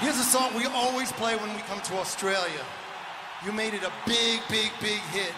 Here's a song we always play when we come to Australia. You made it a big, big, big hit.